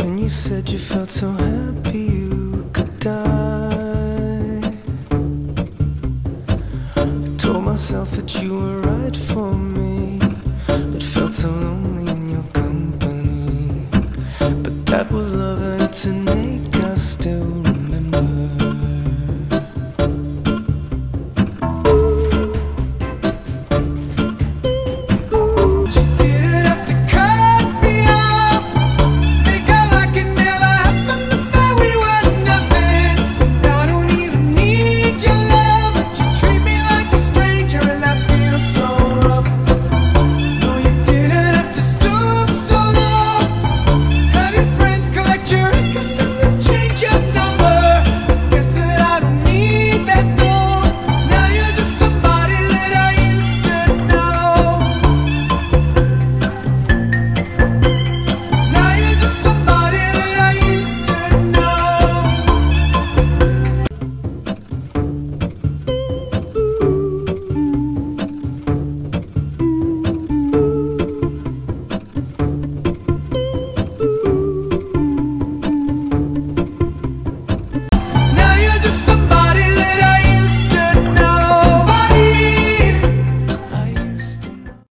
When you said you felt so happy you could die, I told myself that you were right for me, but felt so lonely in your company. But that was love, and to make us still remember.